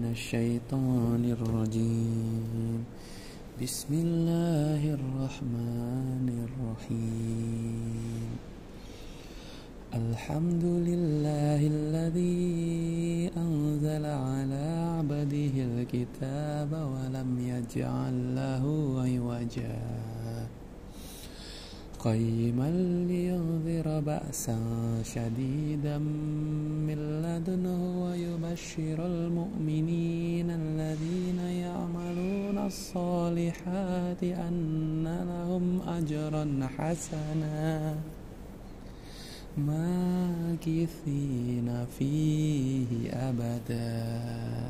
الشيطان الرجيم. بسم الله الرحمن الرحيم. الحمد لله الذي أنزل على عبده الكتاب ولم يجعل له عوجا. قيما لينذر بأسا شديدا من لدنه ويبشر المؤمنين الذين يعملون الصالحات أن لهم أجرا حسنا. ماكثين فيه أبدا.